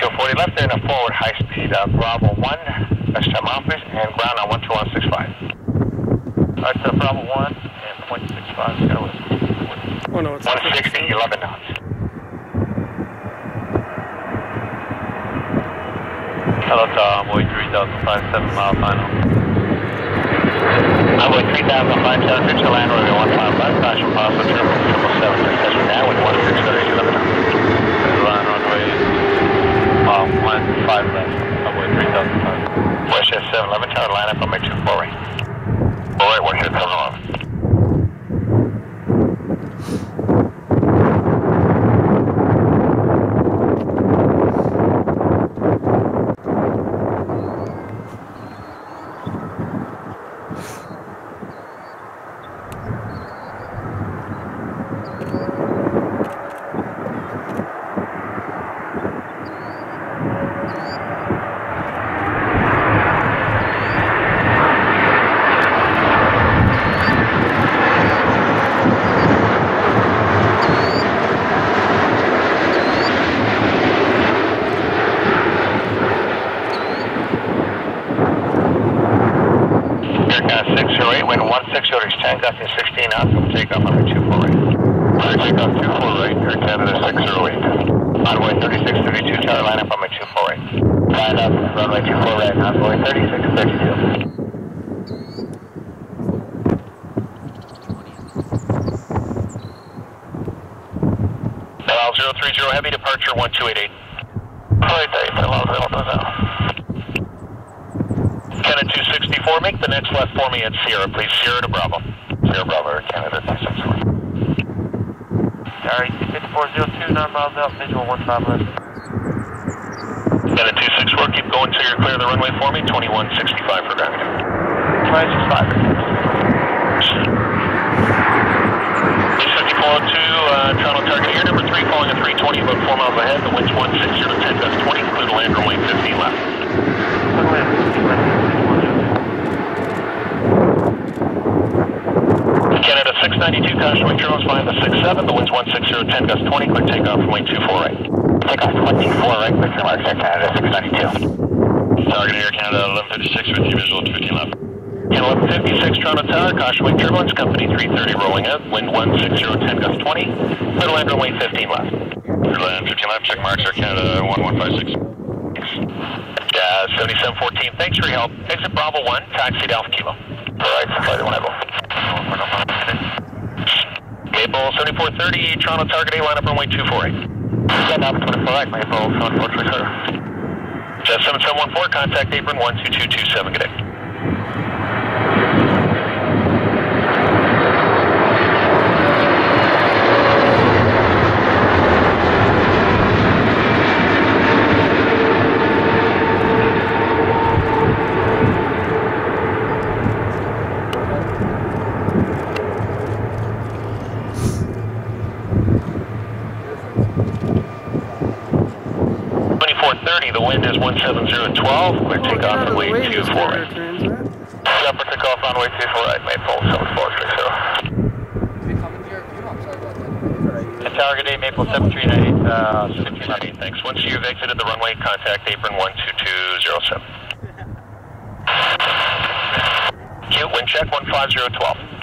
240 left, in a forward high speed, uh, Bravo 1, best time office, and ground on 12165. Alright, so Bravo 1 and point six five. Got with. Oh no, it's 160, 11 knots. Hello, Tom. Envoy 3057 mile final. Envoy 3005, Central land runway 15 left, caution possible triple, triple seven, successful now with 160, 11 knots. Line runway um, one five left. Envoy 3005. West Jet 711 tower, line up on my 24 right. All right, West Jet 711. Aircraft 608, wind 16 10, gusting 16 knots, we'll take off on my 24 right. Alright, take off 24 right, Air Canada 608. Envoy 3632, tower line up on my 24 right. Line up, runway 24 right, envoy 3632. Allow 030 heavy departure 1288. Alright, there, allow 030. Canada 264, make the next left for me at Sierra, please. Sierra to Bravo. Sierra Bravo, Canada 264. Alright, 5402, 9 miles out, visual 15 left. Canada 264, keep going till you're clear of the runway for me. 2165 for ground. 565. Uh, Toronto target here, number 3, falling at 320, about 4 miles ahead. The wind's 160 to 10 gust 20, clear to land 15 left. 15 left. Canada 692, caution wind turbulence behind the 67, the wind's 160 10 gust 20, clear takeoff from lane 24 right. Takeoff 24 right, Mr. Mark, Air Canada 692. Target Air Canada 1156 with you, visual 15 left. In 1156, Toronto Tower, caution wind turbulence, company 330 rolling out, wind 160 10 gust 20, clear to land runway 15 left. Clear to land 15 left, check marks Air Canada 1156. Yeah, 7714, thanks for your help. Exit Bravo 1, taxi to Alpha Kilo. Alright, flight 1 Maple 7430, Toronto target A, line up runway 248. Send up 24 right, Maple 7430. Jet 7714, contact apron 12227, good day. Separate takeoff on way 248. Separate takeoff on way 248, Maple 7460. And Tower good day. Maple seven three nine eight. uh, 739, thanks. Once you've exited the runway, contact apron 12207. Cute, wind check 15012.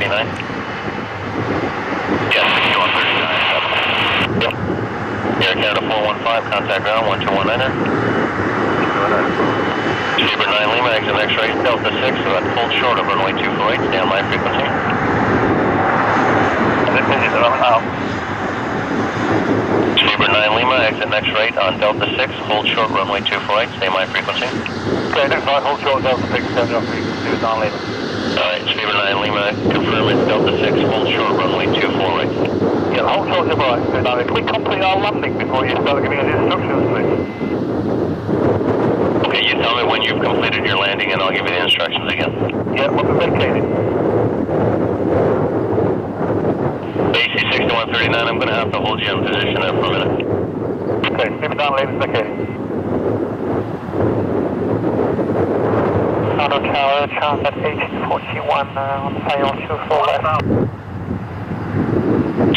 6139? Yes, 6139. Yep. Air Canada 415, contact ground 1219er. Saber 9 Lima, exit X-ray, Delta 6, so pulled short of runway 248, stand by frequency. Saber 9 Lima, exit next right on Delta 6, hold short runway 248, stay my frequency. Okay, next one, hold short, Delta 6, 7 frequency, is on. Alright, Saber 9 Lima, confirm it's Delta 6, hold short runway 248. Yeah, hold short, Delta 6, is on later. Can we complete our landing before you start giving us instructions, please? Okay, you tell me when you've completed your landing and I'll give you the instructions again. Yeah, what's the vacated? AC 6139, I'm going to have to hold you in position there for a minute. Okay, Saber 9 Lima, vacated. Auto Tower, Transat 1841 uh, on the payload 24 left.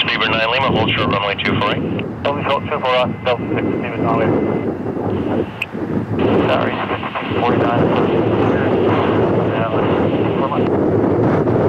Saber 9 Lima, hold short runway 248. Hold short, 24 left, Delta 6, Saber 9 Lima. Sorry, 49. AC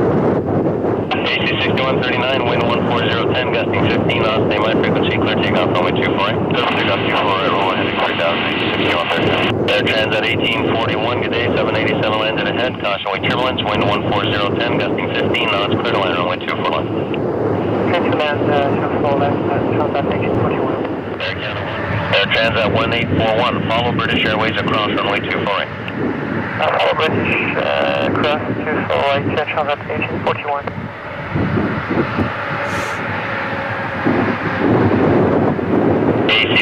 6139, wind 14010, gusting 15 knots, stay my frequency, clear takeoff runway 248. Clear takeoff 248, roll heading 3000, 6139. Air Transat 1841, good day, 787 landed ahead, caution wake turbulence, wind 14010, gusting 15 knots, clear to land runway 24 left. Clear to land uh, 24 left, uh, 1841. Air Canada 1. Air Transat 1841, follow British Airways across runway 248. Uh, follow British uh, cross 248, uh, Transat 1841. AC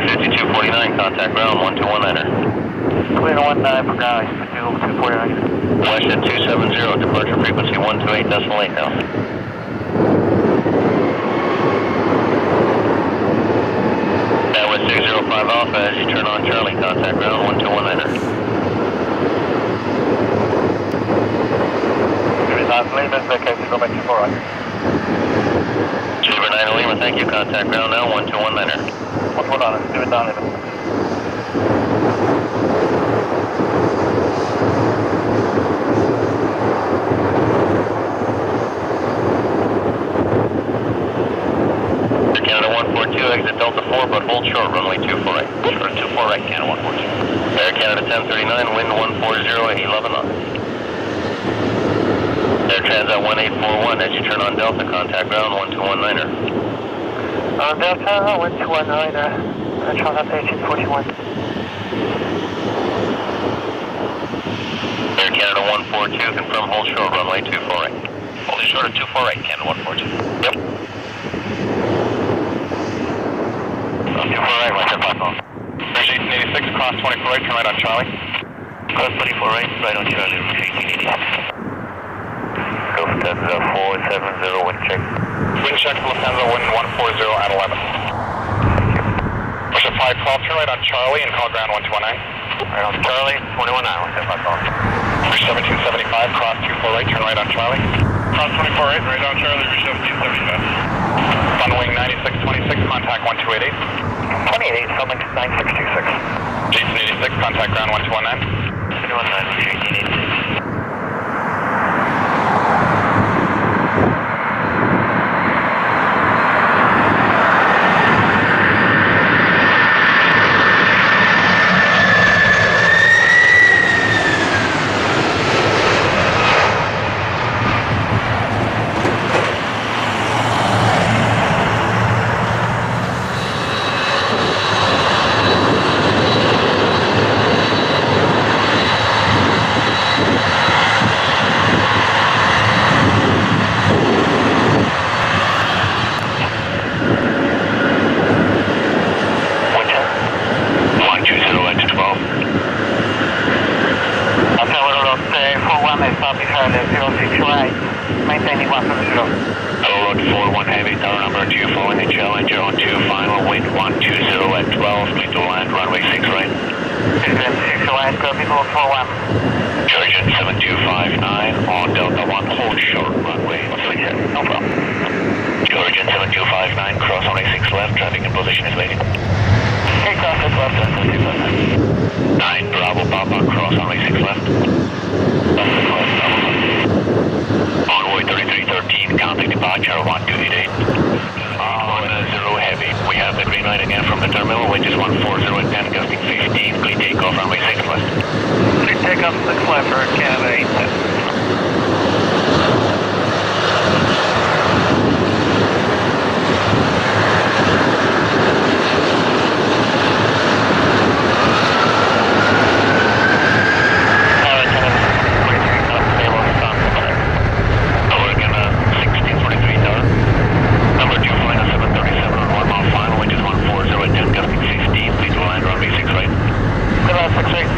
5249, contact ground 1219er. Clear to 19 for ground, 249. West at 270, departure frequency 128 decimal 8 now. That was 605 Alpha as you turn on Charlie, contact ground 1219er. Saber 9 Lima, vacated, runway 24 right. Saber 9 Lima, thank you, contact ground now 1219er. What's going on? Saber 9 Lima. Air Canada 142, exit Delta 4, but hold short, runway 24 right. Short 24 right, Canada 142. Air Canada 1039, wind 140, 11 knots. Air Transat 1841, as you turn on Delta, contact ground 1219er. Uh, Delta 1219, uh, Transat 1841. Air Canada 142, confirm hold short, runway 24 right. Holding short at 24 right, Canada 142. Yep. 24 right, right, step 5 off. 1886, cross 24 right, turn right on Charlie. Cross 24 right, right on Charlie, route 1886. Lufthansa 470, wind check. Wind check, Lufthansa 1140 at 11. Russia 512, turn right on Charlie and call ground one two nine. Right on Charlie, 219, Russia 512. Russia 1775, cross 24 right, turn right on Charlie. Cross 24 right, right on Charlie, Russia 1775 on wing 9626, contact 1288. 128, Summit 9626. Jason 86, contact ground 1219. 1219, 1886.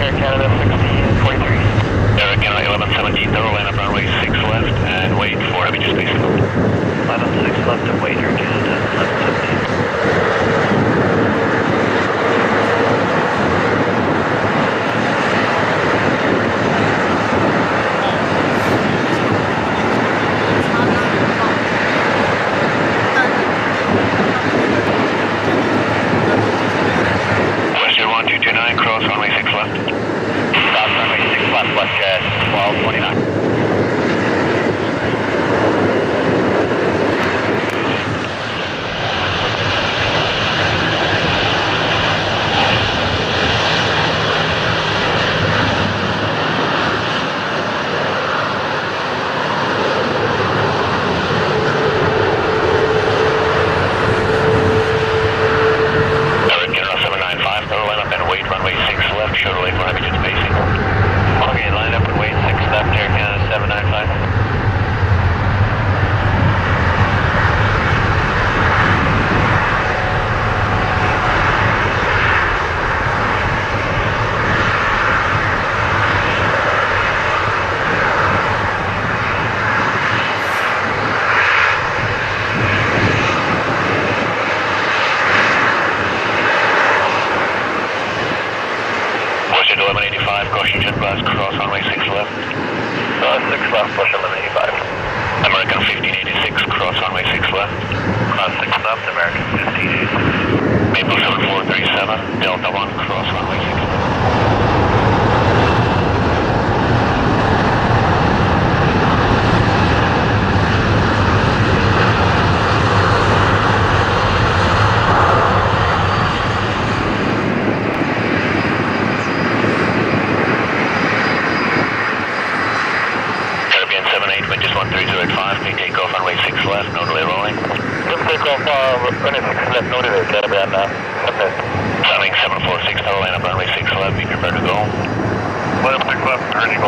Air Canada 1643. Air Canada 1117, they're up runway 6 left and wait for heavy space code. 11 6 left and wait, Air Canada 1117. 1229.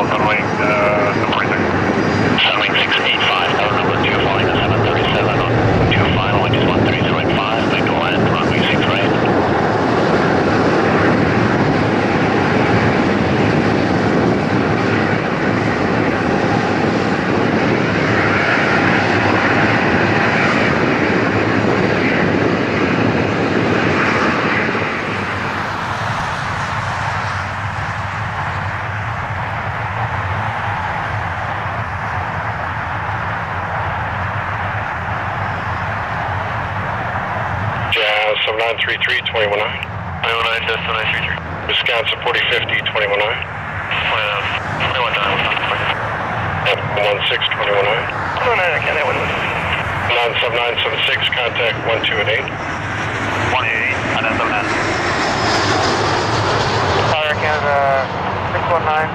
conquer like 7933, 219. 219, Delta 933. Wisconsin 4050, 219. 219, what's on 16, 219. 219, Canada 97976, contact 1288. 188, and then 79. Fire Canada 619.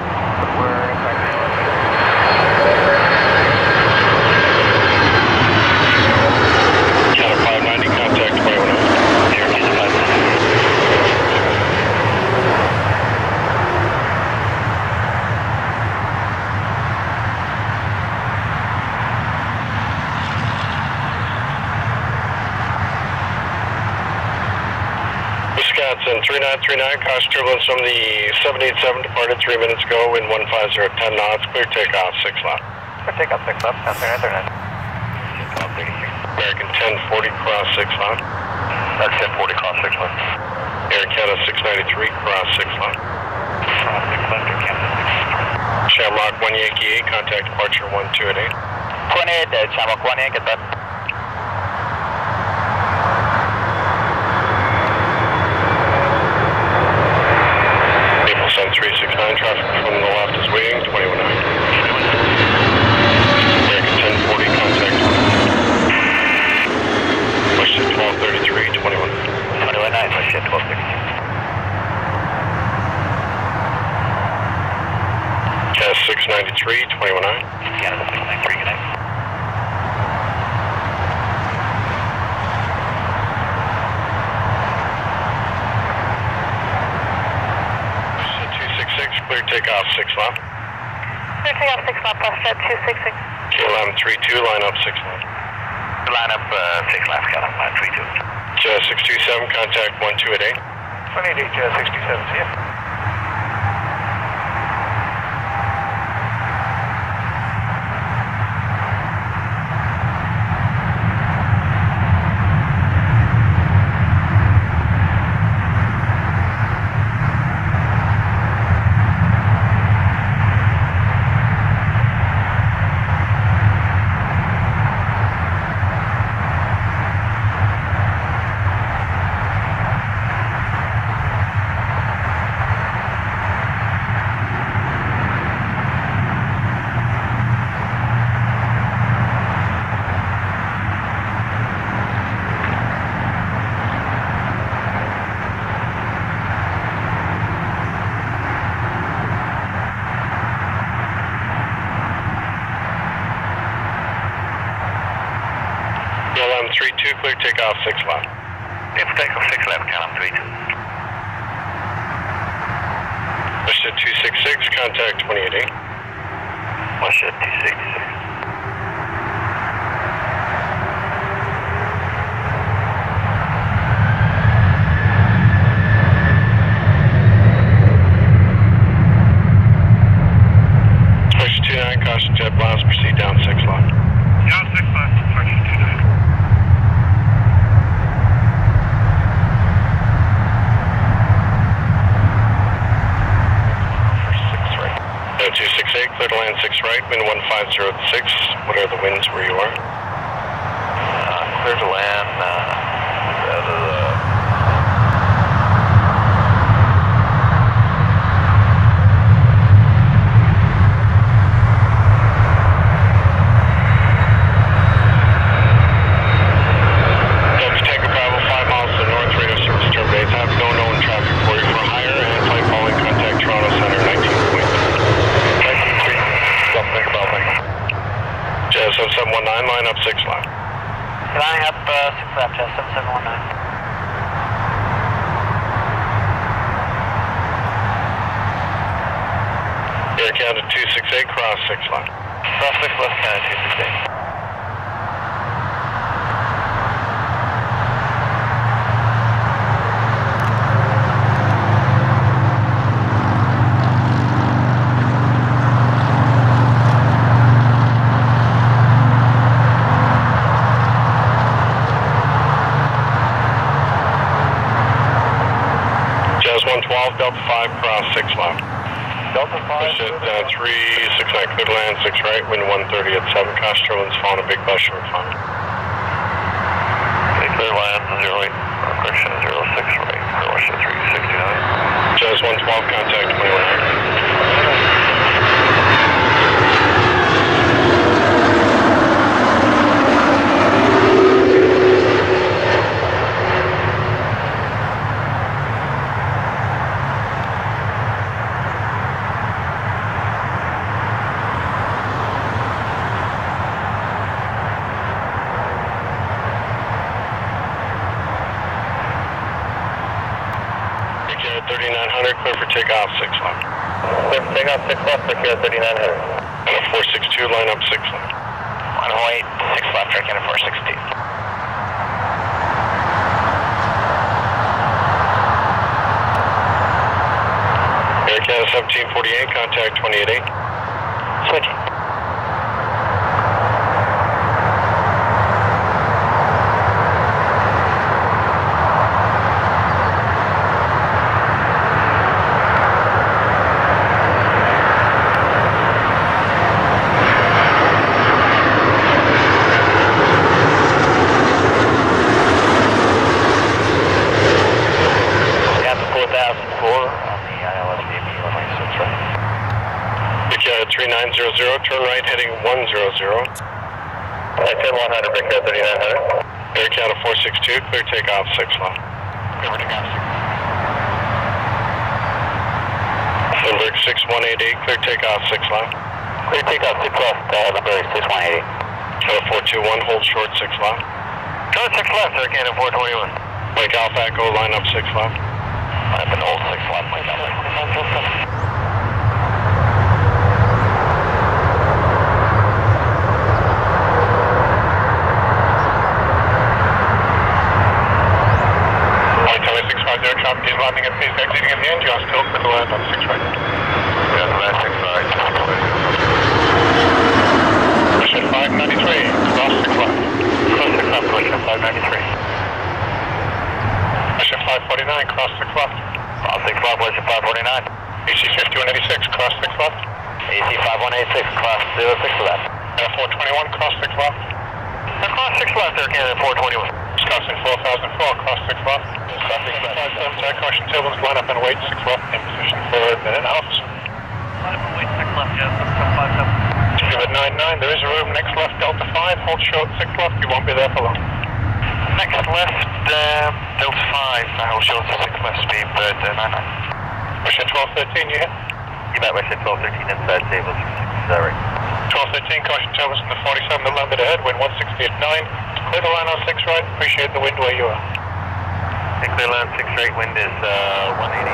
We're impacted. 939, caution turbulence from the 787 departed three minutes ago, wind 150, at 10 knots, clear takeoff, 6 left. Clear takeoff, 6 left, South American 1040, cross 6 left. That's 1040, cross 6 left. Air Canada 693, cross 6 left. Cross 6 left, Air Canada 693. Shamrock 1 Yankee 8, contact departure one two eight. at 8. 28, uh, Shamrock 1 Yankee, get that. 369, traffic from the left is waiting, 219. American 1040, contact. Push to 1233, 21. 21, push it, 1232. Cas 693, 219. Canada 693, good night. Push to 266, clear takeoff 6 left. Clear take off 6 left, bus jet 266. KLM 32, line up 6 left. Line up uh, 6 left, got him, uh, 32. Cas 627, contact 1288. 188, uh, 67, see ya. KLM 32, clear takeoff 6 left. If takeoff 6 left, 32. Push to 266, contact 2088. Push it, 266. Push 29, caution jet blast, proceed down 6 left. Down 6 left, push 29. No, 268, clear to land 6 right, wind 1506. What are the winds where you are? Uh, clear to land, uh, out of the Delta Tango Bravo, 5 miles to the north, radio service terminates. Have no known traffic for you for higher and flight following contact Toronto Center 19 point. 19 Delta Tango Bravo, thank you. Jazz 7719, line up 6 left. Lining up uh, 6 left, jet 7719. Air Canada 268, cross 6 left. Cross 6 left, Canada 268. Jazz 112, Delta 5, cross 6 left. Delta 5. Push it uh, 369, clear to land 6 right, wind 130 at 7. Cost turbulence following a big bus short final. Okay, clear land, 08. correction 06 right, correction 369. Jazz 112, contact 2100. Picture 3900, clear for takeoff, 6 left. Clear for takeoff 6 left, secure 3900. 462, line up 6 left. 108, 6 left, Air Canada 462. Air Canada 1748, contact 288. Switching. Yeah, the 4004 on the ILSDB, runway 6 right. Picture 3900, turn right heading 100. I turn 100, Victor 3900. Air Canada 462, clear takeoff, 6 left. Clear takeoff 6 Limburg 6188, clear takeoff, 6 left. Clear takeoff 6 left, uh, Limburg 6180. Canada 421, hold short, 6 left. Turn 6 left, Air Canada 421. Mike Alpha Echo, line up 6 left. I've been old 6 left, Mike Alpha. Mike Alpha 650, traffic is landing at phase exiting at the end, you are still clear to land on 6 right. Yeah, land 6 right. Mission 593, cross 6 left. Cross 6 left, Mission 593. Mission 549, cross 6 left. Cross 6 left, Mission 549. AC 5186, cross 6 left. AC 5186, cross 06 left. Air 421, cross 6 left. Cross 6 left, Air Canada 421. Wisconsin 4004, cross 6 left. 6 left. 57, caution tables, line up and wait 6 left, in position for a minute and a half. Wait, 6 left, yeah, Give it 99, there is a room next left, Delta 5, hold short 6 left, you won't be there for long. Next left, uh, Delta 5, I hold short 6 left speed, but uh, 99. Mission 1213, you hit? You bet, Mission 1213 inside tables, 6 right. 1213, caution tables from the 47 that landed ahead, wind 160 at 9. Clear the line on 6 right, appreciate the wind where you are. Hey, clear land 6 right, wind is uh, 180.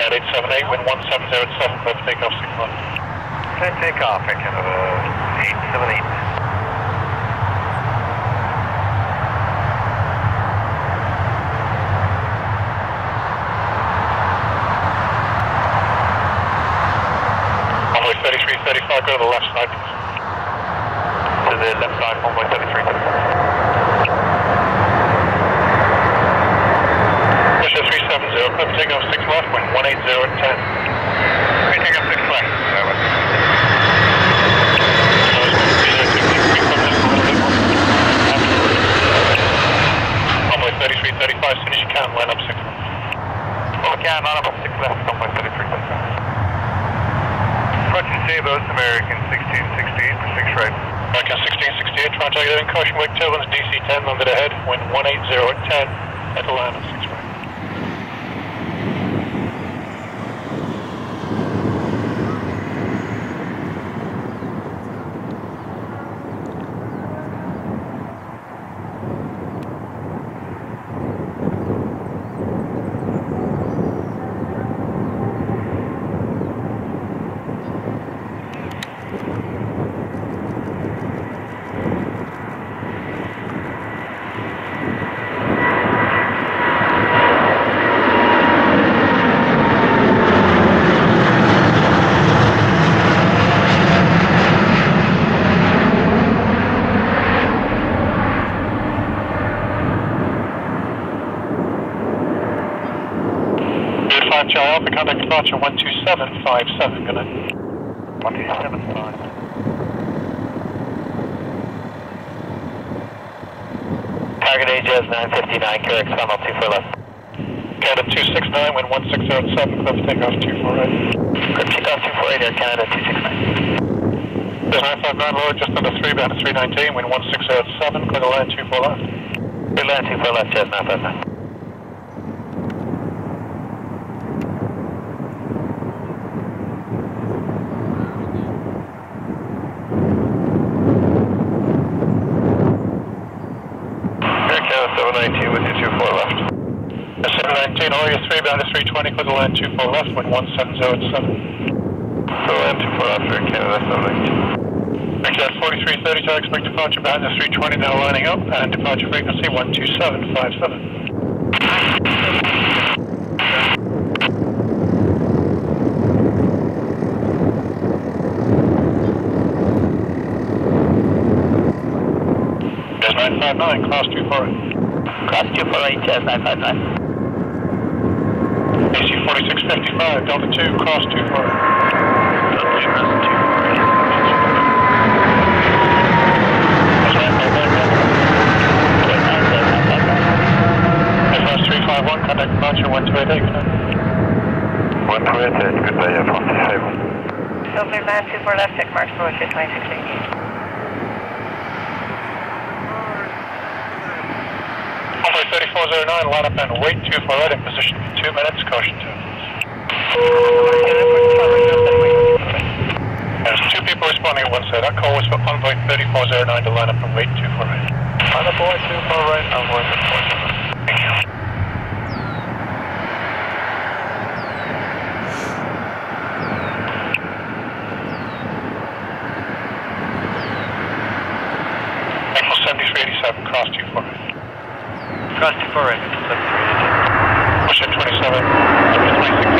Cat 878, wind 1707, clear for takeoff 6 left. Takeoff, Canada 878. Runway 3335, go to the left side, 368, Toronto Academy, caution wake turbines, DC 10, landed ahead, wind 180 at 10, at the line departure 12757, good night. 1275. Target AJS 959, Carrick, final 24 left. Canada 269, wind 1607, clear for takeoff 248. Clear for takeoff 248, Air Canada 269. There's 959 lower, just under 3, behind 319, wind 1607, clear to land 24 left. Clear land 24 left, Jazz 959. Air Canada 719 with you 24 left. Air 719, all your 3, behind 320, clear to land 24 left, wind 1707. So land 24 left, Air Canada 719. Air Canada 4330, to expect departure behind the 320, now lining up, and departure frequency 12757. There's 959, cross 248. Cross 248, Jazz uh, 959. AC 4655, Delta 2, cross 248. Delta 2, cross FS 351, contact departure 1288, good night. 128, good day, 47. So clear land 24 left, check marks for 2688. Runway 3409, line up and wait 248 in position for 2 minutes, caution 2. There's two people responding at one side. That call was for Envoy 3409 to line up and wait 248. Envoy 248, Envoy 247. Thank you. Echo 7387, cross 248. Cross 248, 7388. Push in 27,